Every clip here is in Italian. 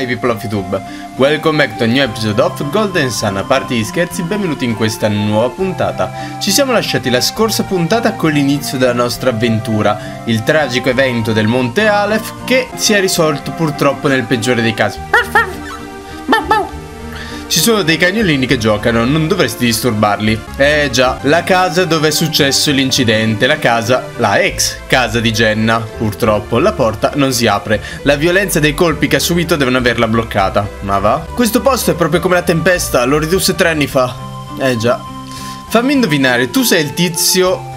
hi people of YouTube, welcome back to a new episode of Golden Sun, a parte gli scherzi, benvenuti in questa nuova puntata. Ci siamo lasciati la scorsa puntata con l'inizio della nostra avventura, il tragico evento del Monte Aleph che si è risolto purtroppo nel peggiore dei casi. Ci sono dei cagnolini che giocano, non dovresti disturbarli. Eh già, la casa dove è successo l'incidente, la casa, la ex casa di Jenna. Purtroppo la porta non si apre. La violenza dei colpi che ha subito devono averla bloccata. Ma va? Questo posto è proprio come la tempesta, lo ridusse tre anni fa. Eh già. Fammi indovinare, tu sei il tizio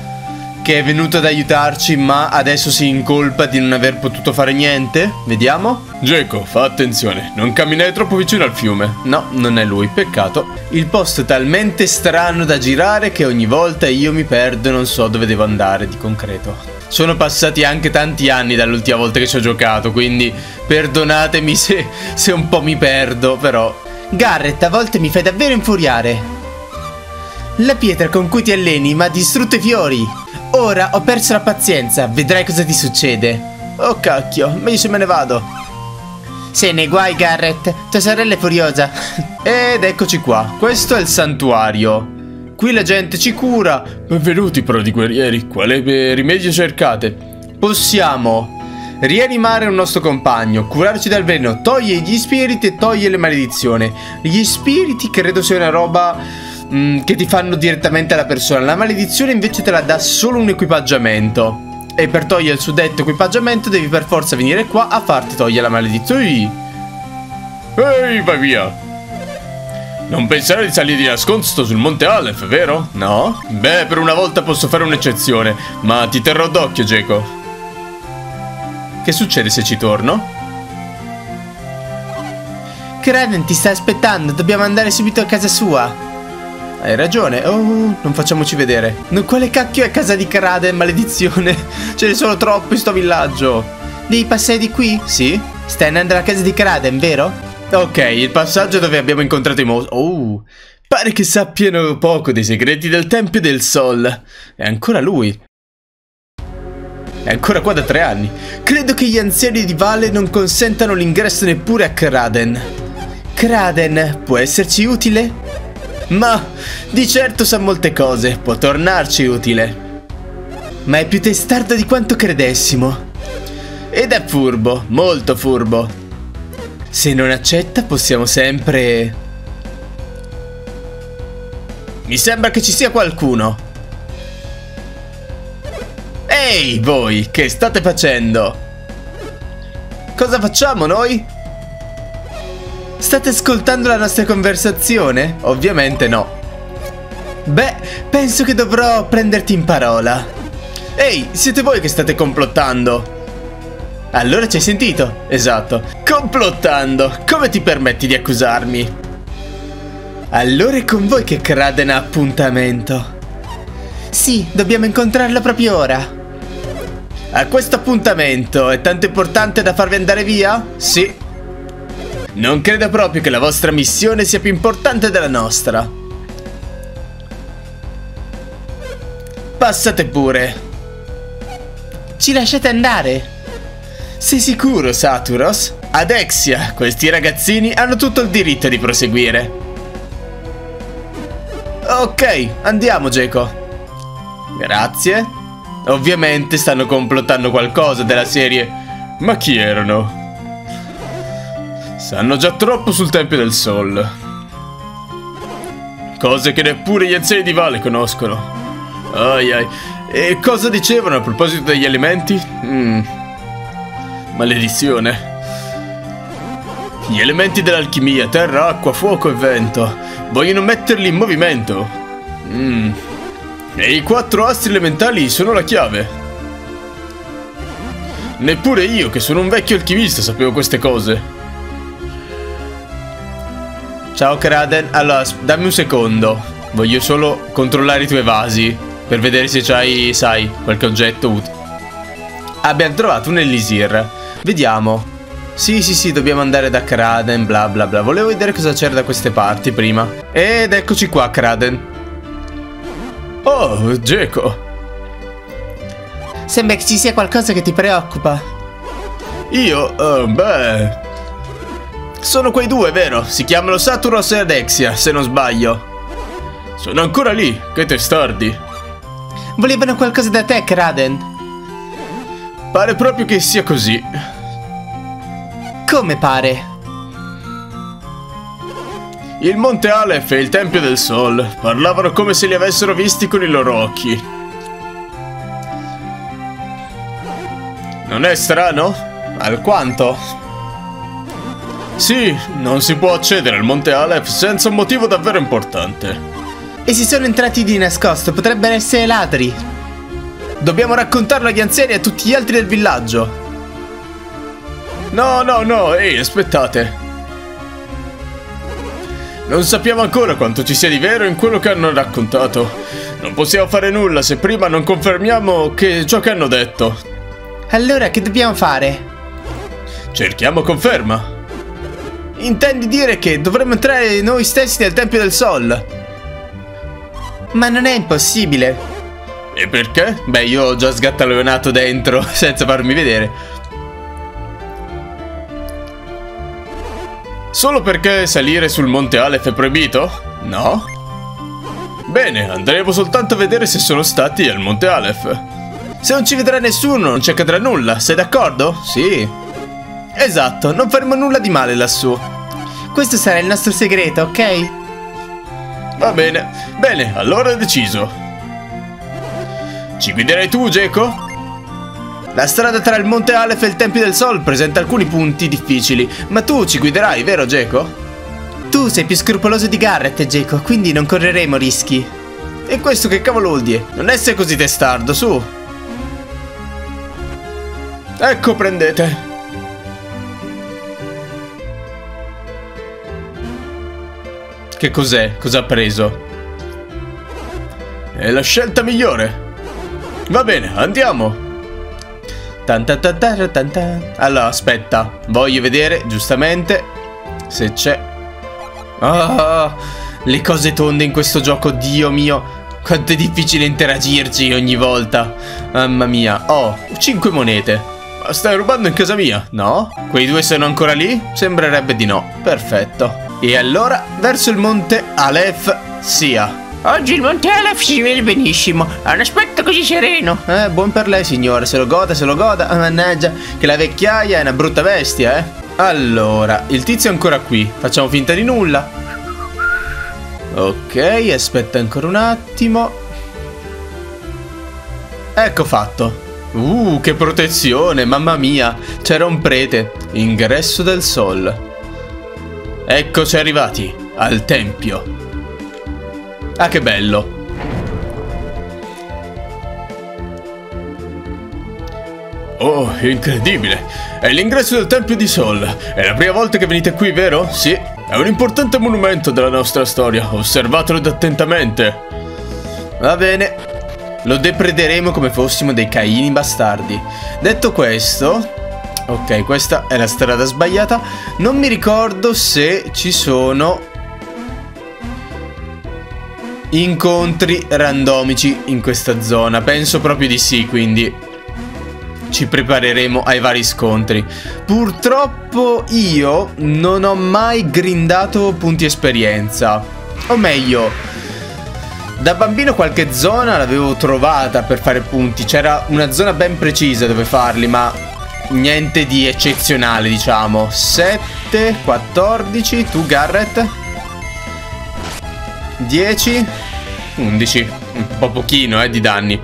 che è venuto ad aiutarci ma adesso si incolpa di non aver potuto fare niente? Vediamo. Geco, fa attenzione, non camminare troppo vicino al fiume. No, non è lui, peccato. Il posto è talmente strano da girare che ogni volta io mi perdo e non so dove devo andare di concreto. Sono passati anche tanti anni dall'ultima volta che ci ho giocato, quindi perdonatemi se, se un po' mi perdo, però... Garrett, a volte mi fai davvero infuriare. La pietra con cui ti alleni mi ha distrutto i fiori. Ora ho perso la pazienza, vedrai cosa ti succede. Oh cacchio, meglio se me ne vado. Sei nei guai, Garrett. Tua sorella è furiosa. Ed eccoci qua, questo è il santuario. Qui la gente ci cura. Benvenuti, prodi guerrieri. Quale rimedio cercate? Possiamo rianimare un nostro compagno, curarci dal veleno, toglie gli spiriti e toglie le maledizioni. Gli spiriti credo sia una roba mm, che ti fanno direttamente alla persona. La maledizione invece te la dà solo un equipaggiamento. E per togliere il suddetto equipaggiamento devi per forza venire qua a farti togliere la maledizione. Ehi, vai via! Non pensare di salire di nascosto sul monte Aleph, vero? No? Beh, per una volta posso fare un'eccezione, ma ti terrò d'occhio, Geco. Che succede se ci torno? Kraden ti sta aspettando, dobbiamo andare subito a casa sua. Hai ragione. Oh, non facciamoci vedere. No, quale cacchio è casa di Kraden, maledizione? Ce ne sono troppi in sto villaggio. Devi passare di qui? Sì. Stai andando alla casa di Kraden, vero? Ok, il passaggio dove abbiamo incontrato i mostri. Oh, pare che sappiano poco dei segreti del Tempio del Sol. È ancora lui. È ancora qua da tre anni. Credo che gli anziani di Vale non consentano l'ingresso neppure a Kraden. Kraden, può esserci utile? Ma di certo sa molte cose, può tornarci utile. Ma è più testardo di quanto credessimo. Ed è furbo, molto furbo. Se non accetta possiamo sempre... Mi sembra che ci sia qualcuno. Ehi, voi, che state facendo? Cosa facciamo noi? State ascoltando la nostra conversazione? Ovviamente no. Beh, penso che dovrò prenderti in parola. Ehi, siete voi che state complottando? Allora ci hai sentito? Esatto. Complottando! Come ti permetti di accusarmi? Allora è con voi che Kraden ha appuntamento. Sì, dobbiamo incontrarlo proprio ora. A questo appuntamento è tanto importante da farvi andare via? Sì. Non credo proprio che la vostra missione sia più importante della nostra. Passate pure. Ci lasciate andare? Sei sicuro, Saturos? Adexia, questi ragazzini hanno tutto il diritto di proseguire. Ok, andiamo, Geco. Grazie. Ovviamente stanno complottando qualcosa della serie. Ma chi erano? Sanno già troppo sul Tempio del Sol. Cose che neppure gli anziani di Vale conoscono. Ai ai. E cosa dicevano a proposito degli elementi? Mm. Maledizione. Gli elementi dell'alchimia, terra, acqua, fuoco e vento. Vogliono metterli in movimento. Mm. E i quattro astri elementali sono la chiave. Neppure io, che sono un vecchio alchimista, sapevo queste cose. Ciao Kraden, allora dammi un secondo. Voglio solo controllare i tuoi vasi Per vedere se c'hai, sai, qualche oggetto utile Abbiamo trovato un elisir. Vediamo. Sì sì sì dobbiamo andare da Kraden bla bla bla. Volevo vedere cosa c'era da queste parti prima. Ed eccoci qua Kraden. Oh Geco. Sembra che ci sia qualcosa che ti preoccupa. Io, uh, beh Sono quei due, vero? Si chiamano Saturos e Adexia, se non sbaglio. Sono ancora lì, che testardi. Volevano qualcosa da te, Kraden. Pare proprio che sia così. Come pare? Il Monte Aleph e il Tempio del Sol parlavano come se li avessero visti con i loro occhi. Non è strano? Alquanto? Sì, non si può accedere al Monte Aleph senza un motivo davvero importante. E si sono entrati di nascosto, potrebbero essere ladri. Dobbiamo raccontarlo agli anziani e a tutti gli altri del villaggio. No, no, no, ehi, aspettate. Non sappiamo ancora quanto ci sia di vero in quello che hanno raccontato. Non possiamo fare nulla se prima non confermiamo che ciò che hanno detto. Allora che dobbiamo fare? Cerchiamo conferma. Intendi dire che dovremmo entrare noi stessi nel Tempio del Sol? Ma non è impossibile. E perché? Beh, io ho già sgattaleonato dentro senza farmi vedere. Solo perché salire sul Monte Aleph è proibito? No? Bene, andremo soltanto a vedere se sono stati al Monte Aleph. Se non ci vedrà nessuno, non ci accadrà nulla, sei d'accordo? Sì. Esatto, non faremo nulla di male lassù. Questo sarà il nostro segreto, ok? Va bene. Bene, allora è deciso. Ci guiderai tu, Geco? La strada tra il Monte Aleph e il Tempio del Sol presenta alcuni punti difficili, ma tu ci guiderai, vero Geco? Tu sei più scrupoloso di Garrett, Geco, quindi non correremo rischi. E questo che cavolo vuol dire? Non essere così testardo, su! Ecco, prendete. Che cos'è? Cosa ha preso? È la scelta migliore. Va bene, andiamo. Allora, aspetta. Voglio vedere, giustamente, se c'è... Ah, le cose tonde in questo gioco, Dio mio. Quanto è difficile interagirci ogni volta. Mamma mia. Oh, 5 monete. Ma stai rubando in casa mia? No? Quei due sono ancora lì? Sembrerebbe di no. Perfetto. E allora, verso il monte Aleph sia. Oggi il Monte Aleph si vede benissimo. Ha un aspetto così sereno. Eh, buon per lei, signore. Se lo goda, se lo goda. Ah, mannaggia, che la vecchiaia è una brutta bestia, eh. Allora, il tizio è ancora qui. Facciamo finta di nulla. Ok, aspetta ancora un attimo. Ecco fatto. Uh, che protezione, mamma mia. C'era un prete. Ingresso del Sol. Eccoci arrivati al tempio. Ah, che bello. Oh, incredibile! È l'ingresso del Tempio di Sol. È la prima volta che venite qui, vero? Sì. È un importante monumento della nostra storia. Osservatelo attentamente. Va bene. Lo deprederemo come fossimo dei caini bastardi. Detto questo... Ok, questa è la strada sbagliata. Non mi ricordo se ci sono incontri randomici in questa zona. Penso proprio di sì, quindi ci prepareremo ai vari scontri. Purtroppo io non ho mai grindato punti esperienza. O meglio, da bambino qualche zona l'avevo trovata per fare punti. C'era una zona ben precisa dove farli, ma niente di eccezionale, diciamo. 7, 14, tu Garrett? 10, 11, un po' pochino eh, di danni.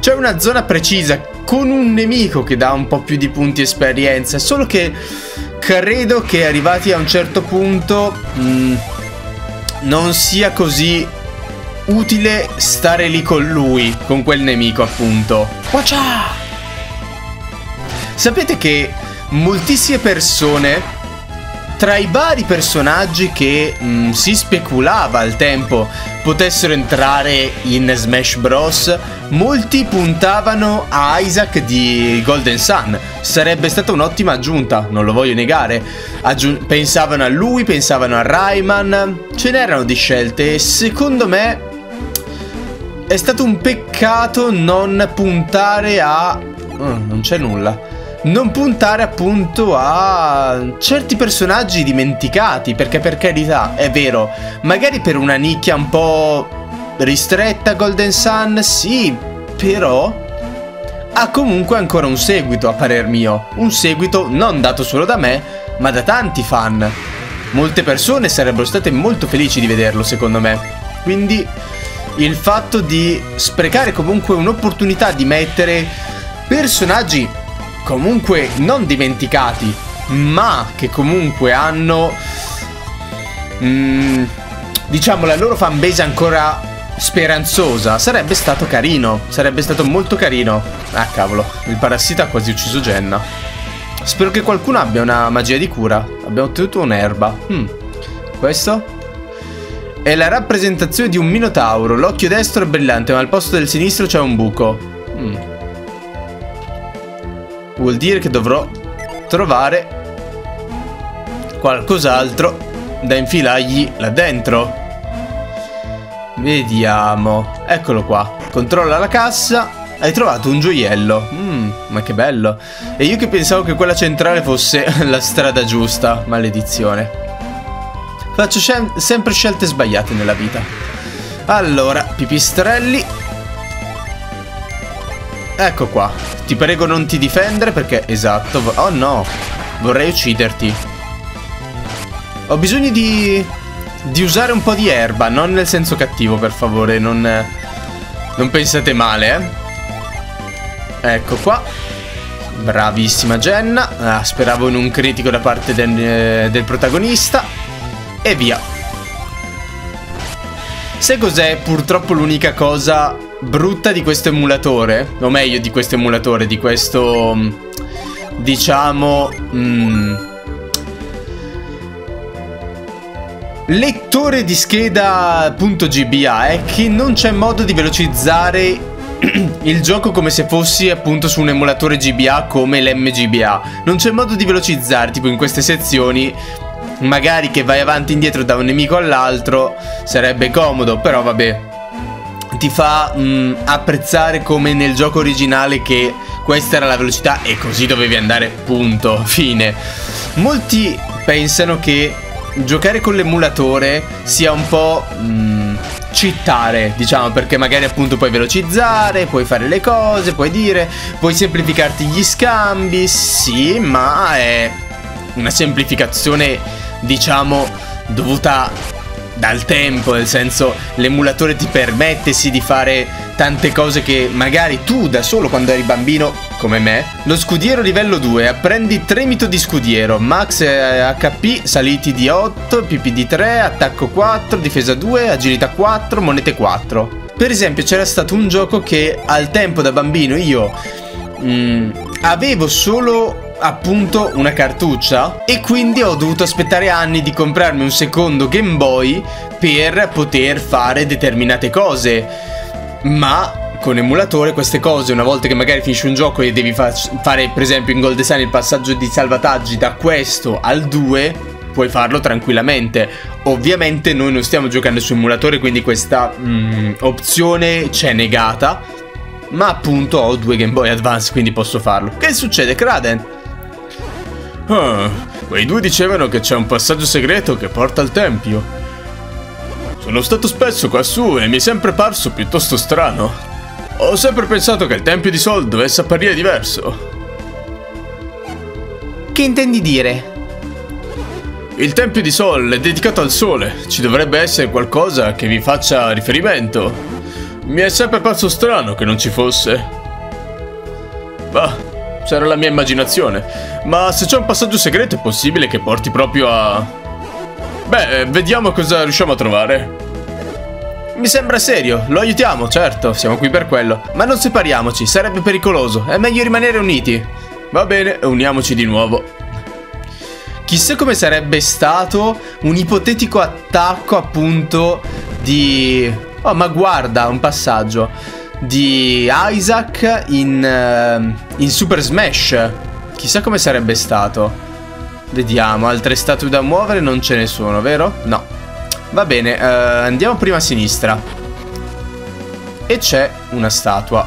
C'è una zona precisa con un nemico che dà un po' più di punti esperienza, solo che credo che arrivati a un certo punto mh, mm, non sia così utile stare lì con lui, con quel nemico appunto. Watcha! Sapete che moltissime persone tra i vari personaggi che mh, mm, si speculava al tempo potessero entrare in Smash Bros, molti puntavano a Isaac di Golden Sun. Sarebbe stata un'ottima aggiunta, non lo voglio negare. Aggiun pensavano a lui, pensavano a Rayman, ce n'erano di scelte e secondo me è stato un peccato non puntare a... Oh, non c'è nulla non puntare appunto a certi personaggi dimenticati, perché per carità, è vero, magari per una nicchia un po' ristretta Golden Sun, sì, però ha comunque ancora un seguito a parer mio, un seguito non dato solo da me, ma da tanti fan. Molte persone sarebbero state molto felici di vederlo, secondo me. Quindi il fatto di sprecare comunque un'opportunità di mettere personaggi comunque non dimenticati, ma che comunque hanno, mm, diciamo, la loro fanbase ancora speranzosa, sarebbe stato carino, sarebbe stato molto carino. Ah cavolo, il parassita ha quasi ucciso Jenna. Spero che qualcuno abbia una magia di cura. Abbiamo ottenuto un'erba. Hmm. Questo? È la rappresentazione di un minotauro. L'occhio destro è brillante, ma al posto del sinistro c'è un buco. Hmm. Vuol dire che dovrò trovare qualcos'altro da infilargli là dentro. Vediamo. Eccolo qua. Controlla la cassa. Hai trovato un gioiello. Mmm, ma che bello. E io che pensavo che quella centrale fosse la strada giusta. Maledizione. Faccio sempre scelte sbagliate nella vita. Allora, pipistrelli. Ecco qua. Ti prego non ti difendere perché... Esatto. Oh no. Vorrei ucciderti. Ho bisogno di... Di usare un po' di erba. Non nel senso cattivo, per favore. Non... Non pensate male, eh. Ecco qua. Bravissima Jenna. Ah, speravo in un critico da parte del, eh, del protagonista. E via. Sai cos'è purtroppo l'unica cosa brutta di questo emulatore, o meglio di questo emulatore, di questo, mm, diciamo, mm, lettore di scheda .gba è che non c'è modo di velocizzare il gioco come se fossi appunto su un emulatore GBA come l'MGBA. Non c'è modo di velocizzare, tipo in queste sezioni magari che vai avanti e indietro da un nemico all'altro sarebbe comodo, però vabbè, ti fa mh, mm, apprezzare come nel gioco originale che questa era la velocità e così dovevi andare, punto, fine. Molti pensano che giocare con l'emulatore sia un po' mh, mm, cheatare, diciamo, perché magari appunto puoi velocizzare, puoi fare le cose, puoi dire, puoi semplificarti gli scambi, sì, ma è una semplificazione, diciamo, dovuta dal tempo, nel senso l'emulatore ti permette sì di fare tante cose che magari tu da solo quando eri bambino, come me, lo scudiero livello 2, apprendi tremito di scudiero, max HP saliti di 8, PP di 3, attacco 4, difesa 2, agilità 4, monete 4. Per esempio c'era stato un gioco che al tempo da bambino io mh, mm, avevo solo appunto una cartuccia e quindi ho dovuto aspettare anni di comprarmi un secondo Game Boy per poter fare determinate cose. Ma con emulatore queste cose, una volta che magari finisci un gioco e devi fa fare per esempio in Gold Design il passaggio di salvataggi da questo al 2, puoi farlo tranquillamente. Ovviamente noi non stiamo giocando su emulatore, quindi questa mm, opzione c'è negata. Ma appunto ho due Game Boy Advance, quindi posso farlo. Che succede, Kraden? Ah, quei due dicevano che c'è un passaggio segreto che porta al tempio. Sono stato spesso quassù e mi è sempre parso piuttosto strano. Ho sempre pensato che il tempio di Sol dovesse apparire diverso. Che intendi dire? Il tempio di Sol è dedicato al sole, ci dovrebbe essere qualcosa che vi faccia riferimento. Mi è sempre parso strano che non ci fosse. Bah, C'era la mia immaginazione. Ma se c'è un passaggio segreto è possibile che porti proprio a... Beh, vediamo cosa riusciamo a trovare. Mi sembra serio, lo aiutiamo, certo, siamo qui per quello. Ma non separiamoci, sarebbe pericoloso, è meglio rimanere uniti. Va bene, uniamoci di nuovo. Chissà come sarebbe stato un ipotetico attacco appunto di... Oh, ma guarda, un passaggio di Isaac in, uh, in Super Smash. Chissà come sarebbe stato. Vediamo, altre statue da muovere non ce ne sono, vero? No. Va bene, uh, andiamo prima a sinistra. E c'è una statua.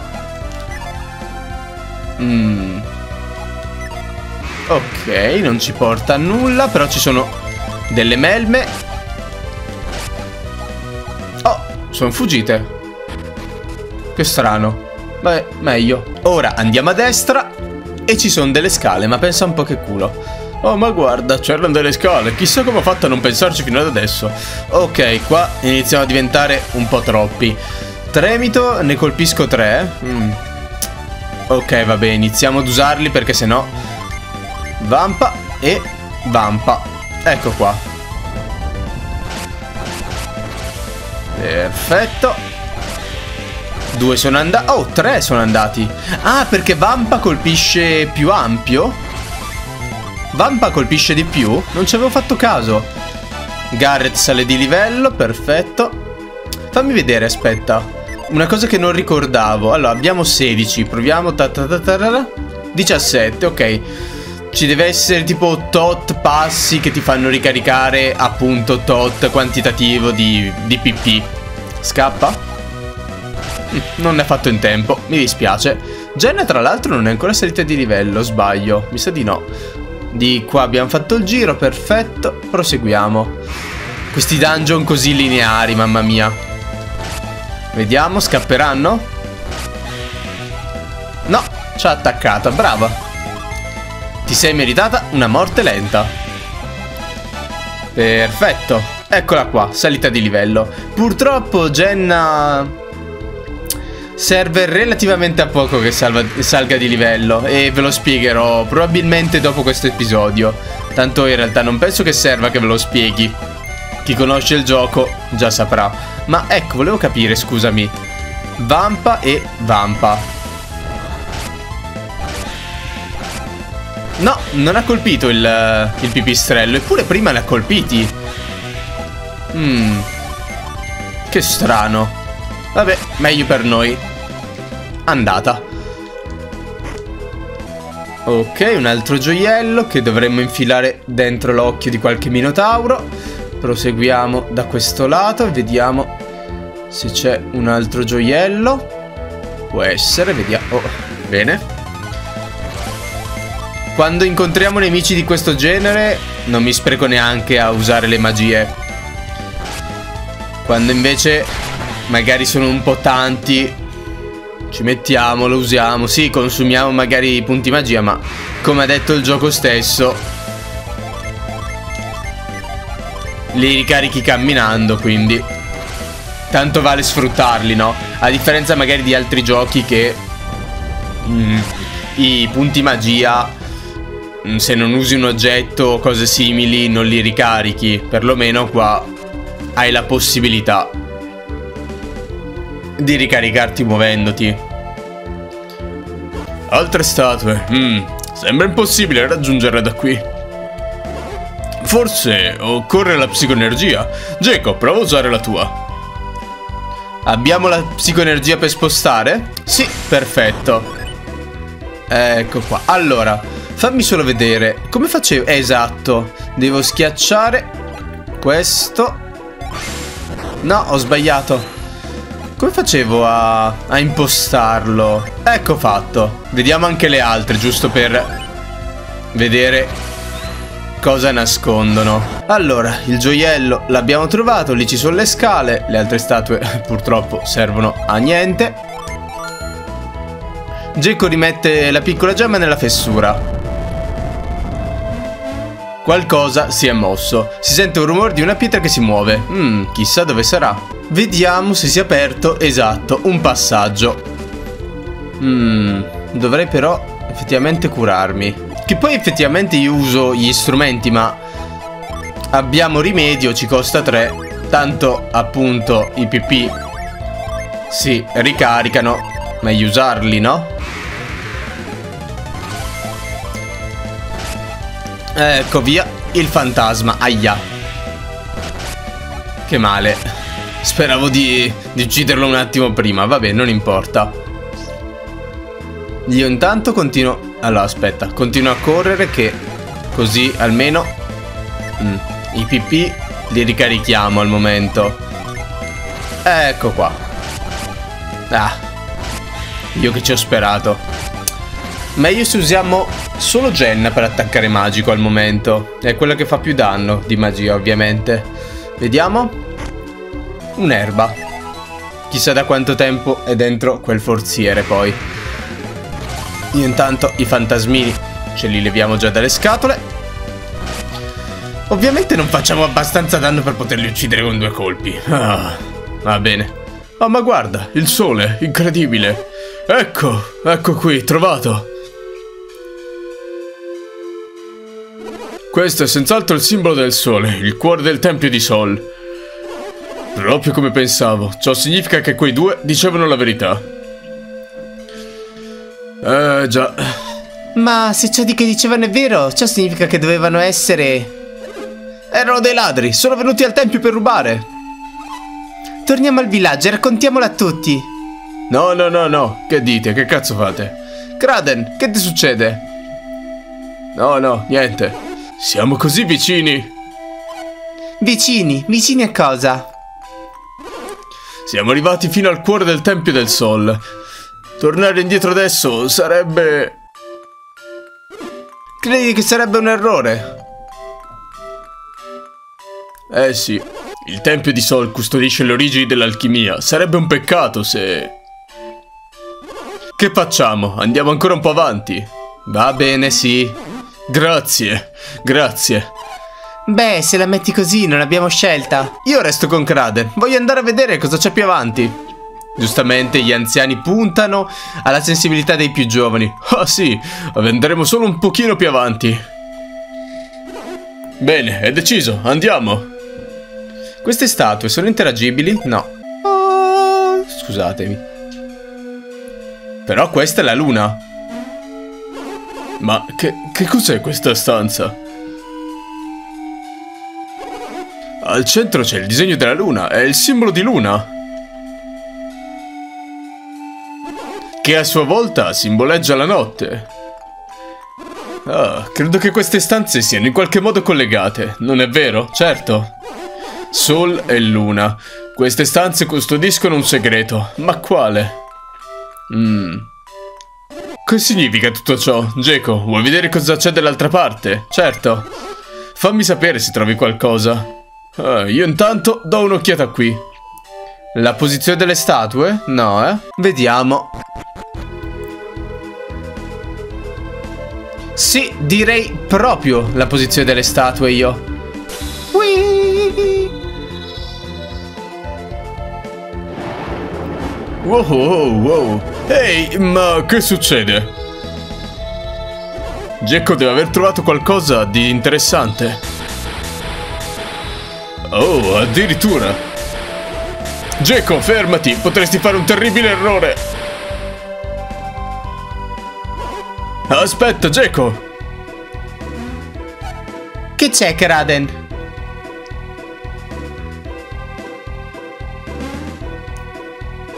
Mm. Ok, non ci porta a nulla, però ci sono delle melme. Oh, sono fuggite. Che strano. Beh, meglio. Ora andiamo a destra e ci sono delle scale, ma pensa un po' che culo. Oh, ma guarda, c'erano delle scale. Chissà come ho fatto a non pensarci fino ad adesso. Ok, qua iniziamo a diventare un po' troppi. Tremito, ne colpisco tre. Mm. Ok, vabbè, iniziamo ad usarli perché sennò... Vampa e vampa. Ecco qua. Perfetto. Due sono andati. Oh, tre sono andati. Ah, perché Vampa colpisce più ampio? Vampa colpisce di più? Non ci avevo fatto caso. Garrett sale di livello, perfetto. Fammi vedere, aspetta. Una cosa che non ricordavo. Allora, abbiamo 16. Proviamo. 17, ok. Ci deve essere tipo tot passi che ti fanno ricaricare appunto tot quantitativo di, di PP. Scappa? Non ne ha fatto in tempo, mi dispiace. Jenna tra l'altro non è ancora salita di livello, sbaglio. Mi sa di no. Di qua abbiamo fatto il giro, perfetto. Proseguiamo. Questi dungeon così lineari, mamma mia. Vediamo, scapperanno? No, ci ha attaccato, brava. Ti sei meritata una morte lenta. Perfetto. Eccola qua, salita di livello. Purtroppo Jenna serve relativamente a poco che salva, salga di livello e ve lo spiegherò probabilmente dopo questo episodio. Tanto in realtà non penso che serva che ve lo spieghi. Chi conosce il gioco già saprà. Ma ecco, volevo capire, scusami. Vampa e Vampa. No, non ha colpito il, il pipistrello, eppure prima ne ha colpiti. Mmm. Che strano. Vabbè, meglio per noi. Andata. Ok, un altro gioiello che dovremmo infilare dentro l'occhio di qualche minotauro. Proseguiamo da questo lato e vediamo se c'è un altro gioiello. Può essere, vediamo. Oh, bene. Quando incontriamo nemici di questo genere non mi spreco neanche a usare le magie. Quando invece magari sono un po' tanti, ci mettiamo, lo usiamo. Sì, consumiamo magari i punti magia, ma come ha detto il gioco stesso, li ricarichi camminando, quindi tanto vale sfruttarli, no? A differenza magari di altri giochi che mm, i punti magia Mm, se non usi un oggetto o cose simili non li ricarichi. Perlomeno qua hai la possibilità di ricaricarti muovendoti. Altre statue. Mm, sembra impossibile raggiungerle da qui. Forse occorre la psicoenergia. Jacob, prova a usare la tua. Abbiamo la psicoenergia per spostare? Sì, perfetto. Ecco qua. Allora, Fammi solo vedere. Come facevo? esatto. Devo schiacciare questo. No, ho sbagliato. Come facevo a, a impostarlo? Ecco fatto. Vediamo anche le altre, giusto per vedere cosa nascondono. Allora, il gioiello l'abbiamo trovato, lì ci sono le scale, le altre statue purtroppo servono a niente. Gecko rimette la piccola gemma nella fessura. Qualcosa si è mosso. Si sente un rumore di una pietra che si muove. Mmm, chissà dove sarà. Vediamo se si è aperto, esatto, un passaggio. Mmm, dovrei però effettivamente curarmi. Che poi effettivamente io uso gli strumenti, ma abbiamo rimedio, ci costa 3. Tanto appunto i PP si ricaricano. Meglio usarli, no? Ecco via il fantasma. Aia. Che male. Speravo di, di ucciderlo un attimo prima. Vabbè, non importa. Io intanto continuo... Allora, aspetta. Continuo a correre che così almeno... Mm, I PP li ricarichiamo al momento. Ecco qua. Ah. Io che ci ho sperato. Meglio se usiamo solo Jenna per attaccare magico al momento. È quella che fa più danno di magia, ovviamente. Vediamo. Un'erba. Chissà da quanto tempo è dentro quel forziere, poi. Io intanto i fantasmini ce li leviamo già dalle scatole. Ovviamente non facciamo abbastanza danno per poterli uccidere con due colpi. Ah, va bene. Oh, ma guarda, il sole, incredibile. Ecco, ecco qui, trovato. Questo è senz'altro il simbolo del sole, il cuore del tempio di Sol. Proprio come pensavo, ciò significa che quei due dicevano la verità. Eh già. Ma se ciò di che dicevano è vero, ciò significa che dovevano essere... Erano dei ladri, sono venuti al tempio per rubare. Torniamo al villaggio e raccontiamolo a tutti. No, no, no, no, che dite, che cazzo fate? Kraden, che ti succede? No, no, niente. Siamo così vicini. Vicini? Vicini a cosa? Siamo arrivati fino al cuore del Tempio del Sol. Tornare indietro adesso sarebbe... Credi che sarebbe un errore? Eh sì, il Tempio di Sol custodisce le origini dell'alchimia. Sarebbe un peccato se... Che facciamo? Andiamo ancora un po' avanti? Va bene, sì. Grazie, grazie. Beh, se la metti così non abbiamo scelta. Io resto con Kraden. Voglio andare a vedere cosa c'è più avanti. Giustamente gli anziani puntano alla sensibilità dei più giovani. Ah sì, andremo solo un pochino più avanti. Bene, è deciso, andiamo. Queste statue sono interagibili? No. Oh, scusatemi. Però questa è la luna. Ma che, che cos'è questa stanza? Al centro c'è il disegno della luna, è il simbolo di luna. Che a sua volta simboleggia la notte. Ah, credo che queste stanze siano in qualche modo collegate, non è vero? Certo. Sol e luna. Queste stanze custodiscono un segreto, ma quale? Mmm... Che significa tutto ciò? Geco, vuoi vedere cosa c'è dall'altra parte? Certo. Fammi sapere se trovi qualcosa. Ah, io intanto do un'occhiata qui. La posizione delle statue? No, eh? Vediamo. Sì, direi proprio la posizione delle statue io. Whee! Wow, wow, wow. Ehi, ma che succede? Gecko deve aver trovato qualcosa di interessante. Oh, addirittura. Gecko, fermati, potresti fare un terribile errore. Aspetta, Gecko. Che c'è, Kraden?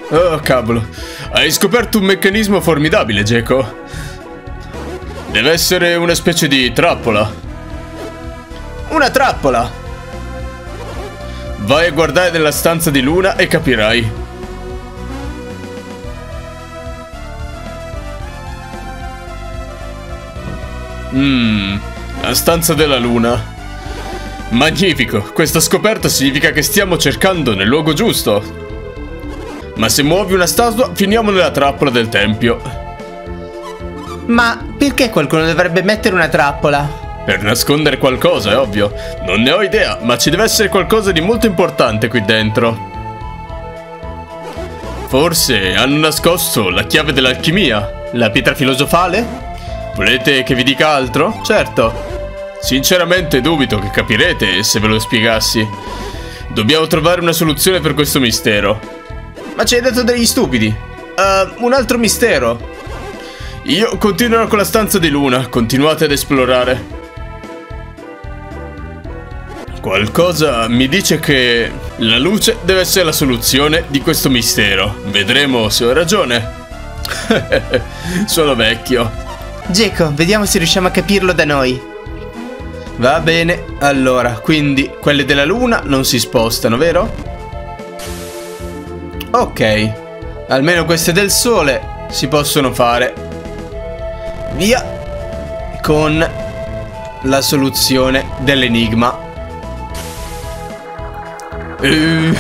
Oh, cavolo. Hai scoperto un meccanismo formidabile, Geco. Deve essere una specie di trappola. Una trappola? Vai a guardare nella stanza di Luna e capirai. Mmm, la stanza della Luna. Magnifico, questa scoperta significa che stiamo cercando nel luogo giusto. Ma se muovi una statua, finiamo nella trappola del tempio. Ma perché qualcuno dovrebbe mettere una trappola? Per nascondere qualcosa, è ovvio. Non ne ho idea, ma ci deve essere qualcosa di molto importante qui dentro. Forse hanno nascosto la chiave dell'alchimia. La pietra filosofale? Volete che vi dica altro? Certo. Sinceramente dubito che capirete se ve lo spiegassi. Dobbiamo trovare una soluzione per questo mistero. Ma ci hai detto degli stupidi. Uh, un altro mistero. Io continuerò con la stanza di Luna. Continuate ad esplorare. Qualcosa mi dice che la luce deve essere la soluzione di questo mistero. Vedremo se ho ragione. Sono vecchio. Geco, vediamo se riusciamo a capirlo da noi. Va bene, allora, quindi quelle della luna non si spostano, vero? Ok, almeno queste del sole si possono fare. via con la soluzione dell'enigma. Uh,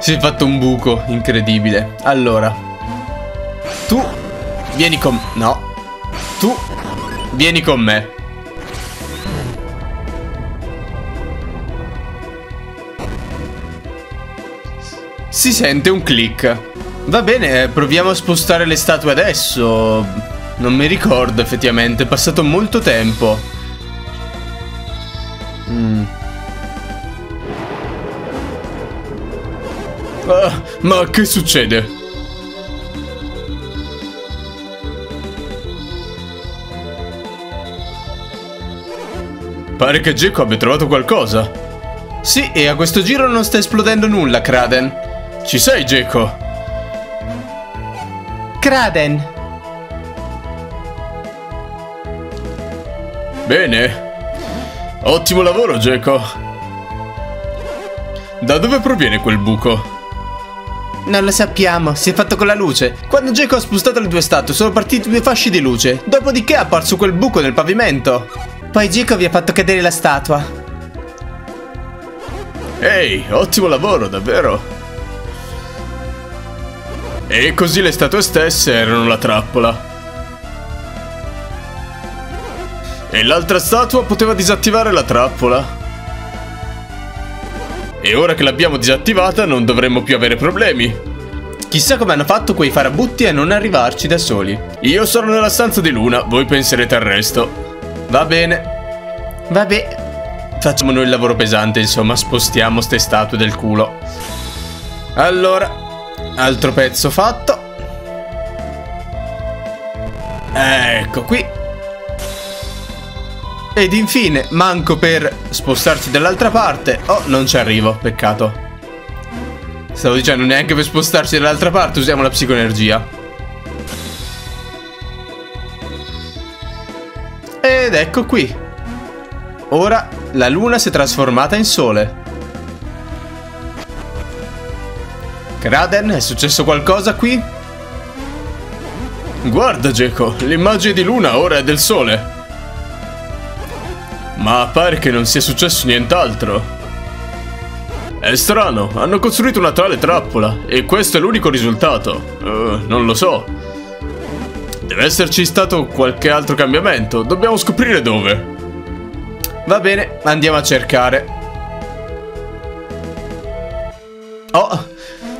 si è fatto un buco incredibile. Allora, tu vieni con... No, tu vieni con me. Si sente un click. Va bene, proviamo a spostare le statue adesso. Non mi ricordo effettivamente, è passato molto tempo. Mm. Ah, ma che succede? Pare che Geco abbia trovato qualcosa. Sì, e a questo giro non sta esplodendo nulla, Kraden. Ci sei, Geco? Kraden! Bene. Ottimo lavoro, Geco. Da dove proviene quel buco? Non lo sappiamo, si è fatto con la luce. Quando Geco ha spostato le due statue sono partiti due fasci di luce. Dopodiché è apparso quel buco nel pavimento. Poi Geco vi ha fatto cadere la statua. Ehi, ottimo lavoro, davvero. E così le statue stesse erano la trappola. E l'altra statua poteva disattivare la trappola. E ora che l'abbiamo disattivata non dovremmo più avere problemi. Chissà come hanno fatto quei farabutti a non arrivarci da soli. Io sono nella stanza di Luna, voi penserete al resto. Va bene. Vabbè. Facciamo noi il lavoro pesante, insomma, spostiamo ste statue del culo. Allora, altro pezzo fatto. Ecco qui. Ed infine, manco per spostarci dall'altra parte. Oh, non ci arrivo, peccato. Stavo dicendo, neanche per spostarci dall'altra parte usiamo la psicoenergia. Ed ecco qui. Ora la luna si è trasformata in sole. Kraden, è successo qualcosa qui? Guarda, Geco, l'immagine di luna ora è del sole. Ma pare che non sia successo nient'altro. È strano, hanno costruito una tale trappola e questo è l'unico risultato. Uh, non lo so. Deve esserci stato qualche altro cambiamento, dobbiamo scoprire dove. Va bene, andiamo a cercare. Oh,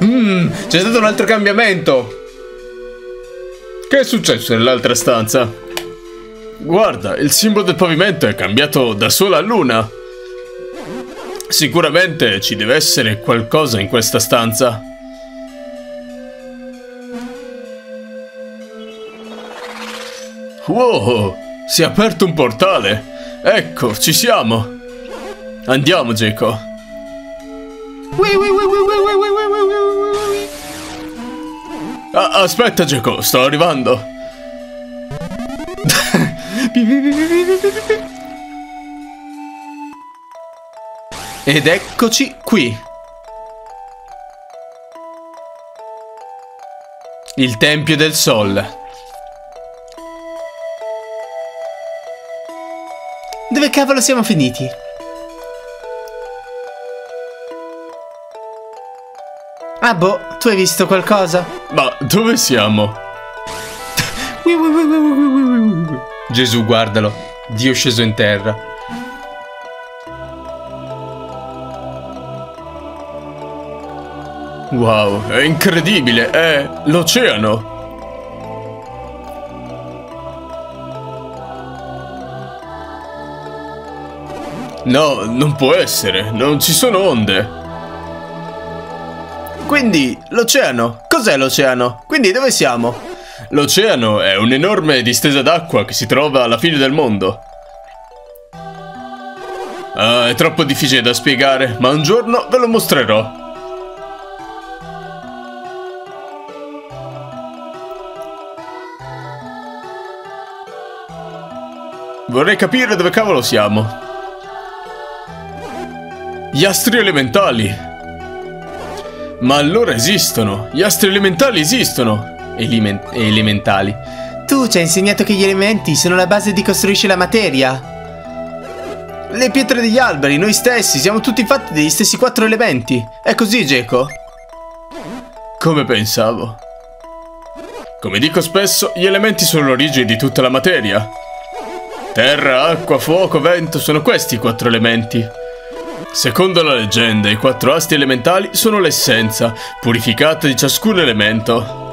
mm, c'è stato un altro cambiamento. Che è successo nell'altra stanza? Guarda, il simbolo del pavimento è cambiato da sola a luna. Sicuramente ci deve essere qualcosa in questa stanza. Wow, si è aperto un portale. Ecco, ci siamo. Andiamo. Ah, aspetta, Geco, sto arrivando. Ed eccoci qui. Il Tempio del Sol. Dove cavolo siamo finiti? Ah boh, tu hai visto qualcosa? Ma dove siamo? Gesù, guardalo. Dio sceso in terra. Wow, è incredibile, è l'oceano. No, non può essere, non ci sono onde. Quindi, l'oceano? Cos'è l'oceano? Quindi dove siamo? L'oceano è un'enorme distesa d'acqua che si trova alla fine del mondo. Ah, è troppo difficile da spiegare, ma un giorno ve lo mostrerò. Vorrei capire dove cavolo siamo. Gli astri elementali. Ma allora esistono. Gli astri elementali esistono elementali. Tu ci hai insegnato che gli elementi sono la base di costruisce la materia. Le pietre degli alberi, noi stessi, siamo tutti fatti degli stessi quattro elementi. È così, Geco? Come pensavo. Come dico spesso, gli elementi sono l'origine di tutta la materia. Terra, acqua, fuoco, vento, sono questi i quattro elementi. Secondo la leggenda, i quattro asti elementali sono l'essenza purificata di ciascun elemento.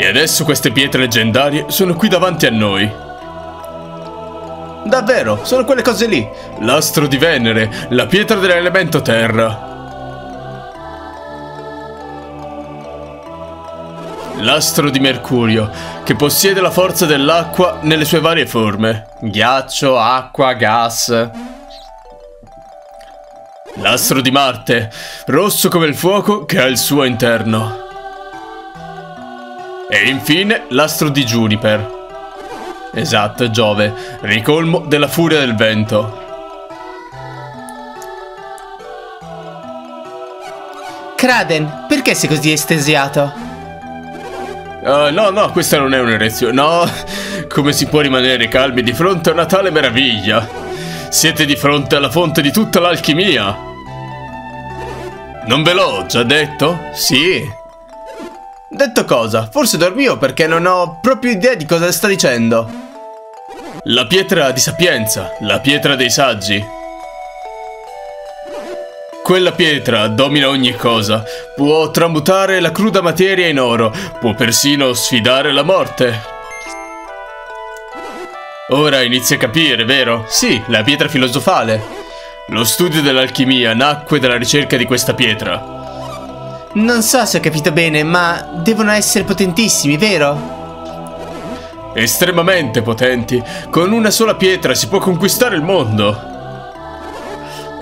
E adesso queste pietre leggendarie sono qui davanti a noi. Davvero, sono quelle cose lì. L'astro di Venere, la pietra dell'elemento terra. L'astro di Mercurio, che possiede la forza dell'acqua nelle sue varie forme. Ghiaccio, acqua, gas. L'astro di Marte, rosso come il fuoco che ha il suo interno. E infine l'astro di Juniper. Esatto, Giove, ricolmo della furia del vento. Kraden, perché sei così estesiato? Uh, no, no, questa non è un'erezione. No, come si può rimanere calmi di fronte a una tale meraviglia? Siete di fronte alla fonte di tutta l'alchimia. Non ve l'ho già detto? Sì. Detto cosa? Forse dormivo perché non ho proprio idea di cosa sta dicendo. La pietra di sapienza, la pietra dei saggi. Quella pietra domina ogni cosa, può tramutare la cruda materia in oro, può persino sfidare la morte. Ora inizi a capire, vero? Sì, la pietra filosofale. Lo studio dell'alchimia nacque dalla ricerca di questa pietra. Non so se ho capito bene, ma devono essere potentissimi, vero? Estremamente potenti. Con una sola pietra si può conquistare il mondo.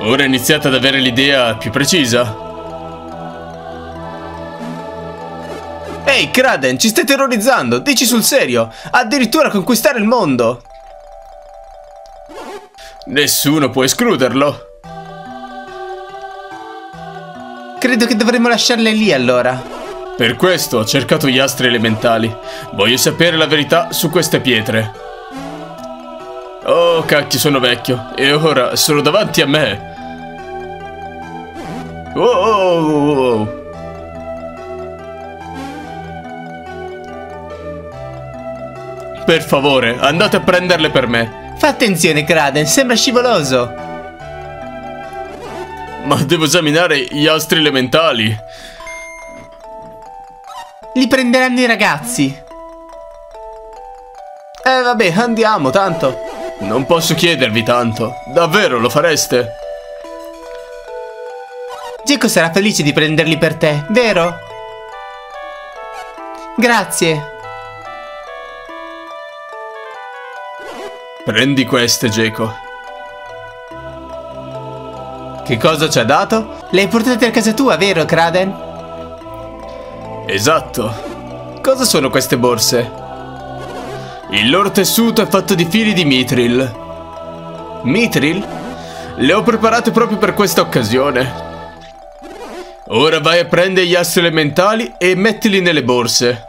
Ora iniziate ad avere l'idea più precisa. Ehi, Kraden, ci stai terrorizzando! Dici sul serio! Addirittura conquistare il mondo! Nessuno può escluderlo. Credo che dovremmo lasciarle lì allora. Per questo ho cercato gli astri elementali. Voglio sapere la verità su queste pietre. Oh, cacchio, sono vecchio. E ora sono davanti a me. Oh, oh, oh, oh. Per favore, andate a prenderle per me. Fa attenzione, Kraden, sembra scivoloso. Ma devo esaminare gli astri elementali. Li prenderanno i ragazzi. Eh vabbè, andiamo, tanto. Non posso chiedervi tanto. Davvero lo fareste? Geco sarà felice di prenderli per te, vero? Grazie. Prendi queste, Geco. Che cosa ci ha dato? Le hai portate a casa tua, vero, Kraden? Esatto. Cosa sono queste borse? Il loro tessuto è fatto di fili di mitril. Mitril? Le ho preparate proprio per questa occasione. Ora vai a prendere gli assi elementali e mettili nelle borse.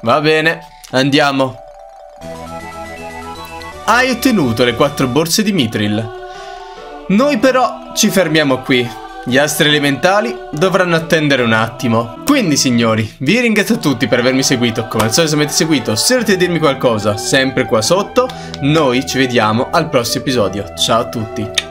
Va bene, andiamo. Hai ottenuto le quattro borse di mitril. Noi però ci fermiamo qui. Gli astri elementali dovranno attendere un attimo. Quindi signori, vi ringrazio tutti per avermi seguito. Come al solito se avete seguito, se volete dirmi qualcosa, sempre qua sotto. Noi ci vediamo al prossimo episodio. Ciao a tutti.